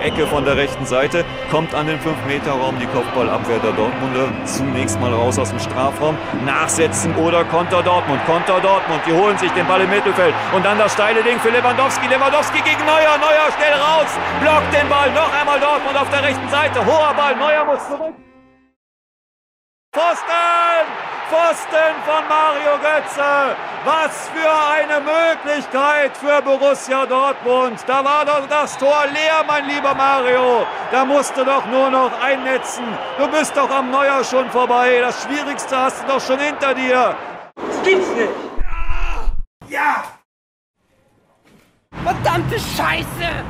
Ecke von der rechten Seite, kommt an den 5-Meter-Raum die Kopfballabwehr der Dortmunder. Zunächst mal raus aus dem Strafraum, nachsetzen oder Konter Dortmund, Konter Dortmund, die holen sich den Ball im Mittelfeld. Und dann das steile Ding für Lewandowski, Lewandowski gegen Neuer, Neuer schnell raus, blockt den Ball, noch einmal Dortmund auf der rechten Seite, hoher Ball, Neuer muss zurück. Pfosten! Pfosten von Mario Götze! Was für eine Möglichkeit für Borussia Dortmund! Da war doch das Tor leer, mein lieber Mario! Da musst du doch nur noch einnetzen! Du bist doch am Neuer schon vorbei! Das Schwierigste hast du doch schon hinter dir! Das gibt's nicht! Ja! Verdammte Scheiße!